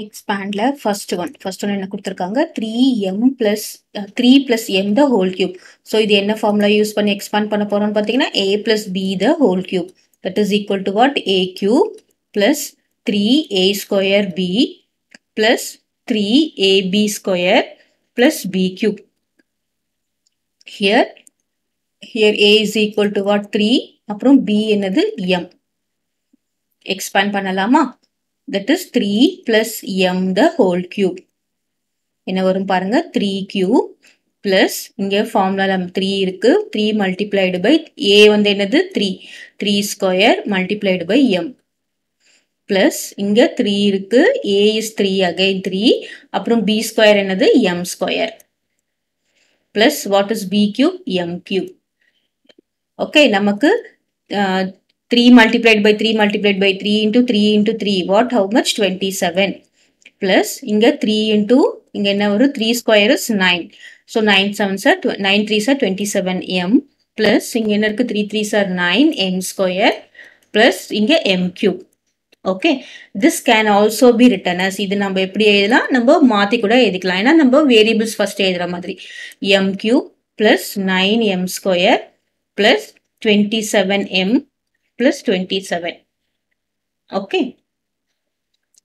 எக்ஸ்பேண்டில் first one first one என்ன கொடுத்துருக்காங்க? Three M plus three plus M the whole cube so இது என்ன formula use பண்ணி expand பண்ண போகிறோம்னு பார்த்தீங்கன்னா A plus B the whole cube that is equal to what A cube plus three A square B plus three A B square plus B cube here here A is equal to what three அப்புறம் B என்னது? M expand பண்ணலாமா? That is three plus M the whole cube என்ன வரும் பாருங்க? Three Q plus இங்கே formula three இருக்கு. Three multiplied by A வந்து என்னது? Three three square multiplied by M plus இங்கே த்ரீ இருக்கு. A is three again three அப்புறம் பி ஸ்கொயர் என்னது? M square plus what is B cube M cube okay நமக்கு three multiplied by three multiplied by three into three into three what how much twenty seven plus இங்கே three into இங்கே என்ன வரும் three square is nine so nine seven sir nine three sir twenty seven m plus இங்கே என்ன இருக்குது three three sir nine m square plus இங்கே m cube okay this can also be written as இது நம்ம எப்படி எழுதலாம் நம்ம மாற்றி கூட எழுதிக்கலாம் ஏன்னா நம்ம வேரியபிள்ஸ் ஃபர்ஸ்ட் எழுதுற மாதிரி m cube plus nine m square plus twenty seven m plus 27. Okay.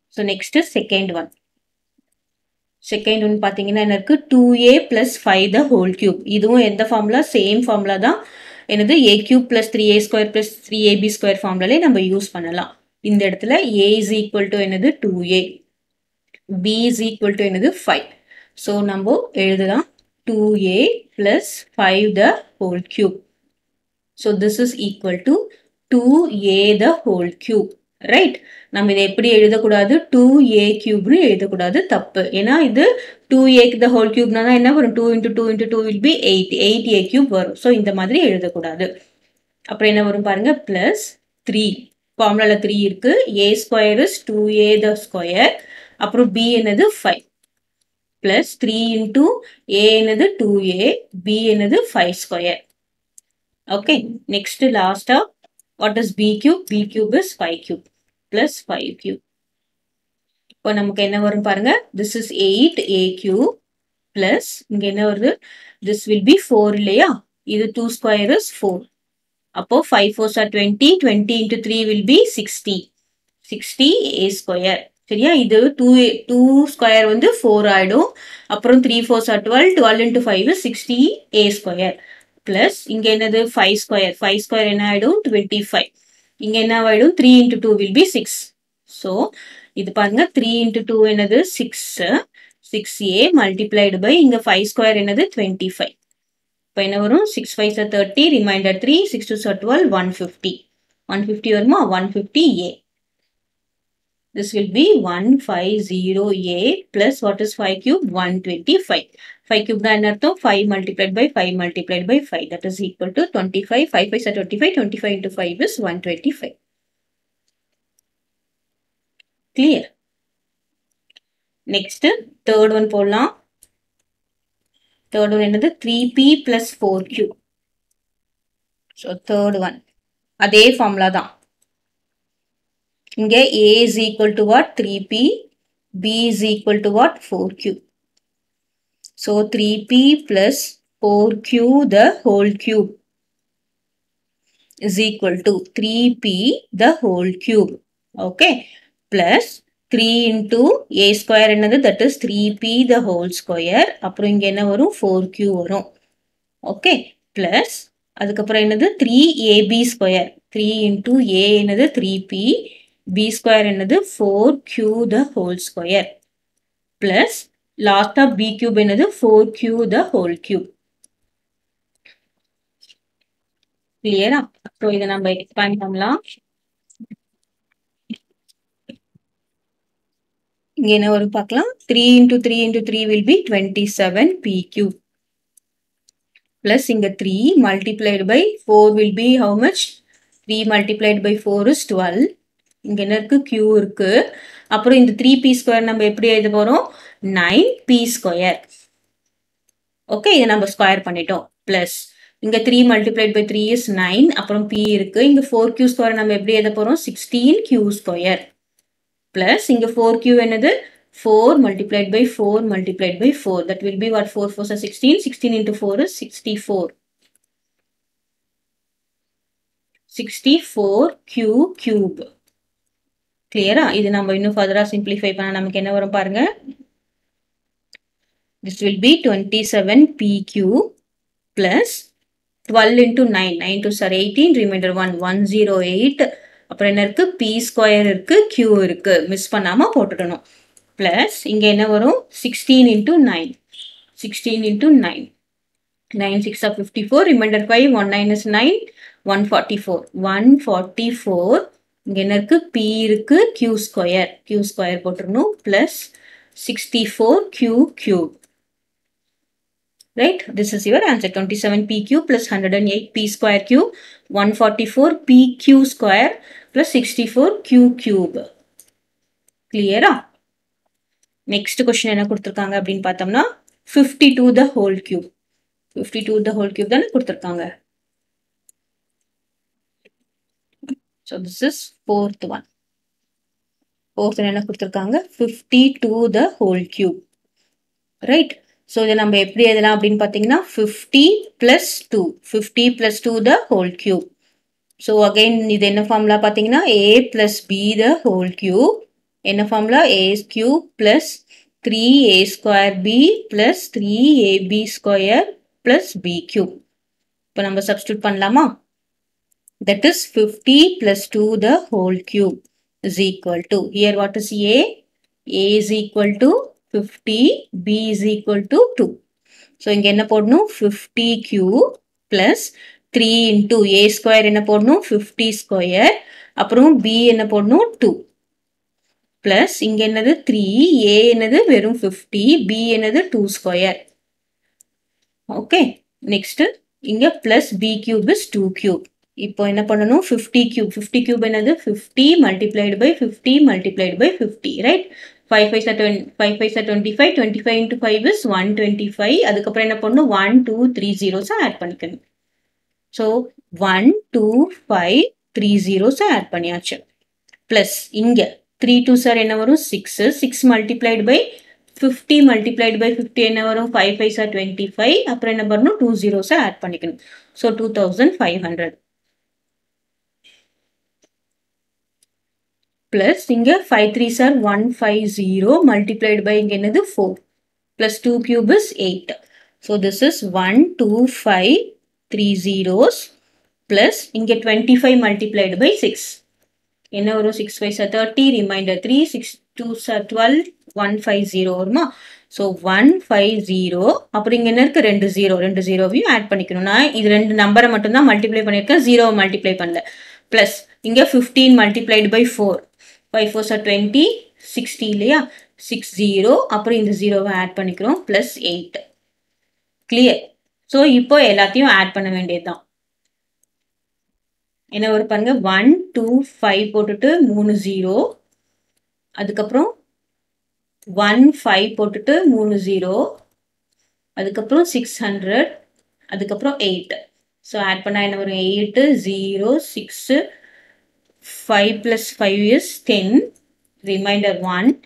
So next is second one. Second one பார்த்தீங்கன்னா என்ன இருக்குது two A plus five the whole cube இதுவும் எந்த ஃபார்முலா சேம் ஃபார்முலா தான். என்னது? A cube plus three A square plus three A B square ஃபார்முலாலே நம்ம use பண்ணலாம். இந்த இடத்துல ஏ இஸ் ஈக்குவல் டு என்னது? Two A B is equal to என்னது? ஃபைவ் ஸோ நம்ம எழுதலாம். Two A plus five the whole cube so this is equal to two A the whole cube right நம்ம இதை எப்படி எழுதக்கூடாது? டூ ஏ கியூப்னு எழுதக்கூடாது. தப்பு. ஏன்னா இது டூ ஏக்கு த ஹோல் கியூப்னா தான் என்ன வரும்? Two into two into two will be eight eight A cube வரும். ஸோ இந்த மாதிரி எழுதக்கூடாது. அப்புறம் என்ன வரும் பாருங்க? ப்ளஸ் த்ரீ ஃபார்முலால த்ரீ இருக்குது A square is two A the square அப்புறம் பி என்னது? Five plus three into A என்னது? டூ ஏ பி என்னது? ஃபைவ் ஸ்கொயர் ஓகே நெக்ஸ்ட் லாஸ்ட்டாக what is B cube B cube is five cube plus five cube இப்போ நமக்கு என்ன வரும் பாருங்க this is eight A Q plus இங்கே என்ன வருது திஸ் வில் பி ஃபோர் இல்லையா இது டூ ஸ்கொயர் இஸ் ஃபோர் அப்போ five four sir twenty twenty into three will be sixty sixty A square சரியா இது டூ டூ ஸ்கொயர் வந்து ஃபோர் ஆகிடும் அப்புறம் three four sir twelve twelve into five sixty A square plus இங்க என்னது? Five square five square என்ன ஆயிடும்? Twenty five இங்க என்ன ஆயிடும்? Three into two will be six so இது பாருங்க. த்ரீ இன்டூ டூ என்னது? Six six A multiplied by இங்க ஃபைவ் ஸ்கொயர் என்னது? டுவெண்ட்டி ஃபைவ் இப்போ என்ன வரும்? Six five sir thirty reminder three six two sir twelve one fifty one fifty வருமா? One fifty A This will be 150A plus what is 5 cube? 125. 5 cube na anartham 5 multiplied by 5 multiplied by 5. That is equal to 25. 5 5 is 25. 25 into 5 is 125. Clear? Next, third one போடலாம். Third one என்னது 3p plus 4q. So, third one. அதே formula தான். இங்கே a is equal to what? 3p. b is equal to what? 4q. So 3p plus 4q the whole cube is equal to 3p the whole cube. Okay. Plus 3 into a square என்னது that is 3p the whole square. அப்புறம் இங்க என்ன வரும் 4q வரும். Okay. Plus அதுக்கப்புறம் என்னது 3ab square. 3 into a என்னது 3p. b square என்னது 4q the whole square plus last of b cube என்னது 4q the whole cube clear so இதை நம்ம expand பண்ணலாம் இங்க என்ன வரும் பார்க்கலாம் 3 into 3 into 3 will be 27 p cube plus இங்க 3 multiplied by 4 will be how much 3 multiplied by 4 is 12 இங்க என்ன இருக்கு கியூ இருக்கு அப்புறம் இந்த த்ரீ பி ஸ்கொயர் நம்ம எப்படி எழுத போறோம் நைன் பி ஸ்கொயர் ஓகே இதை நம்ம ஸ்கொயர் பண்ணிட்டோம். பிளஸ் இங்க three multiplied by three is nine அப்புறம் பி இருக்கு. இங்க ஃபோர் கியூ ஸ்கொயர் நம்ம எப்படி எழுத போறோம்? சிக்ஸ்டீன் கியூ ஸ்கொயர் பிளஸ் இங்க ஃபோர் கியூ என்னது? 4 multiplied by 4 multiplied by 4. That will be what? 4 4 is 16. 16 into 4 is 64. 64 q cube. கிளியரா இது நம்ம இன்னும் ஃபர்தரா சிம்பிளிஃபை பண்ண நமக்கு என்ன வரும் பாருங்க? This will be 27 pq plus 12 into 9 9 to sir 18 remainder 1 108 அப்புறம் என்ன இருக்கு? P ஸ்கொயர் இருக்கு. Q இருக்கு. மிஸ் பண்ணாம போட்டுடணும் பிளஸ் இங்க என்ன வரும்? 16 into 9 16 into 9 9 6 are 54 remainder 5 1 9 is 9 144 144 இங்க என்ன இருக்கு? P இருக்கு. Q ஸ்கொயர் q ஸ்கொயர் போட்டுடணும் plus sixty 64 q cube. right this is your answer 27 pq plus 108 p square q 144 pq square plus 64 q cube clear next question என்ன கொடுத்திருக்காங்க அப்படின்னு பார்த்தோம்னா 52 the whole cube 52 the whole cube தானே கொடுத்திருக்காங்க so this is fourth one fourth என்ன கொடுத்திருக்காங்க 52 the whole cube right so இதை நம்ம எப்படி எழுதலாம் அப்படின்னு பார்த்தீங்கன்னா fifty plus two fifty plus two the whole cube so again இது என்ன ஃபார்முலா பார்த்தீங்கன்னா A plus B the whole cube என்ன formula A cube plus three A square B plus three A B square plus B cube இப்போ நம்ம substitute பண்ணலாமா? That is fifty plus two the whole cube is equal to here what is A A is equal to 50 b is equal to 2 so இங்க என்ன போடணும் 50 q plus 3 into a square என்ன போடணும் 50 square அப்புறம் b என்ன போடணும் 2 plus இங்க என்னது 3 a என்னது வெறும் 50 b என்னது 2 square okay next இங்க plus b cube is 2 cube இப்போ என்ன பண்ணணும் 50 cube 50 cube என்னது 50 multiplied by 50 five fives are twenty five fives are twenty five twenty five into five is one twenty five அதுக்கப்புறம் என்ன பண்ணணும் ஒன் டூ த்ரீ ஜீரோஸை add பண்ணிக்கணும் so one two five three ஜீரோஸை add பண்ணியாச்சு plus இங்கே three two are என்ன வரும் six six multiplied by fifty multiplied by fifty என்ன வரும் five fives are twenty five அப்புறம் என்ன பண்ணணும் டூ ஜீரோஸை ஆட் பண்ணிக்கணும் so two thousand five hundred plus இங்கே five threes are one five zero multiplied by இங்கே என்னது? Four plus two cube eight so this is one two five three zeros plus இங்கே twenty five multiplied by six என்ன வரும்? Six fives are thirty remainder three six twos are twelve one five zero வருமா? So one five zero அப்புறம் இங்கே என்ன இருக்குது ரெண்டு zero ரெண்டு ஜீரோவையும் ஆட் பண்ணிக்கணும். நான் இது ரெண்டு நம்பரை மட்டும்தான் மல்டிப்ளை பண்ணியிருக்கேன். ஜீரோவை மல்டிப்ளை பண்ணல. ப்ளஸ் இங்கே fifteen multiplied by four five fours are twenty sixty இல்லையா? சிக்ஸ் ஜீரோ அப்புறம் இந்த ஜீரோவை ஆட் பண்ணிக்கிறோம் ப்ளஸ் எயிட் கிளியர் ஸோ இப்போ எல்லாத்தையும் ஆட் பண்ண வேண்டியது தான் என்ன ஒரு பாருங்க? ஒன் டூ ஃபைவ் போட்டுட்டு மூணு ஜீரோ அதுக்கப்புறம் ஒன் ஃபைவ் போட்டுட்டு மூணு ஜீரோ அதுக்கப்புறம் சிக்ஸ் ஹண்ட்ரட் அதுக்கப்புறம் எயிட் ஸோ ஆட் பண்ணால் என்ன வரும்? Eight zero six 5 plus 5 is 10. Remainder 1,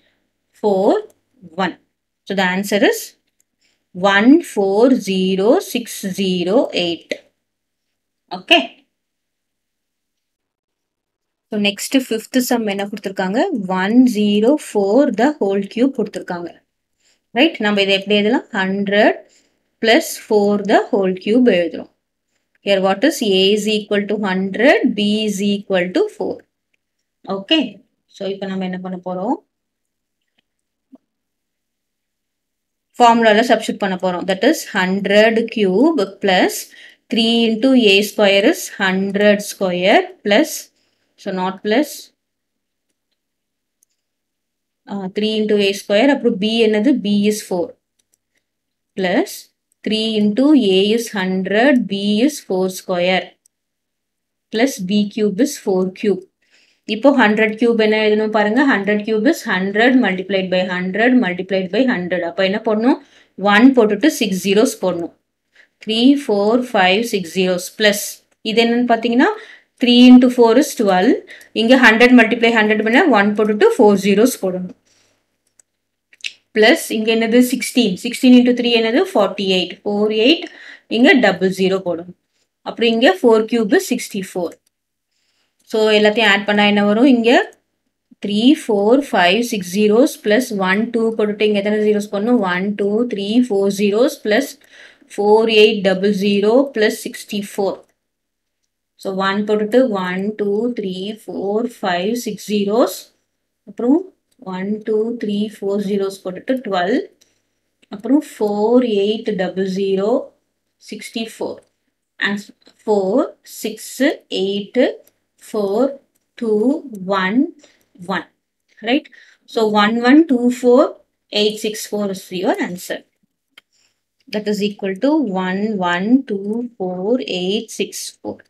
4, 1. So the answer is 140608. Okay. So next fifth sum என்ன கொடுத்துருக்காங்க 104 the whole cube கொடுத்துருக்காங்க ரைட் நம்ம இதை எப்படி எழுதலாம் 100 plus 4 the whole cube எழுதுறோம் Here what is A is equal to 100, B is equal to 4. Okay. So, இப்போ நம்ம என்ன பண்ண போறோம் ஃபார்முலாவில் சப்ஸ்டியூட் பண்ண போகிறோம் that is hundred cube plus three into a square is hundred square plus so not plus three into a square அப்புறம் B என்னது b is four plus 3 into a is 100, b is 4 square plus b cube is 4 cube. இப்போ 100 cube என்ன எழுதணும் பாருங்க 100 cube is 100 multiplied by 100 multiplied by 100. அப்போ என்ன பண்ணணும் 1 போட்டுட்டு 6 zeros போடணும் 3, 4, 5, 6 zeros plus இது என்னன்னு பார்த்தீங்கன்னா 3 into 4 is 12. இங்க 100 multiply 100 பண்ண 1 போட்டுட்டு 4 zeros போடணும் பிளஸ் இங்கே என்னது சிக்ஸ்டீன் சிக்ஸ்டீன் இன்டூ த்ரீ என்னது ஃபார்ட்டி எயிட் ஃபோர் எயிட் இங்கே டபுள் ஜீரோ போடணும் அப்புறம் இங்கே four cube sixty four so எல்லாத்தையும் ஆட் பண்ணால் என்ன வரும்? இங்கே three four five six zeros plus one two போட்டுட்டு இங்கே எத்தனை ஜீரோஸ் பண்ணணும் one two three four zeros plus four eight double zero plus sixty four so one போட்டுட்டு one two three four five six zeros அப்புறம் one two three four zeros போட்டுட்டு twelve அப்புறம் four eight double zero sixty four and four six eight four two one 1 right? So 1124864 is your answer. That is equal to 1124864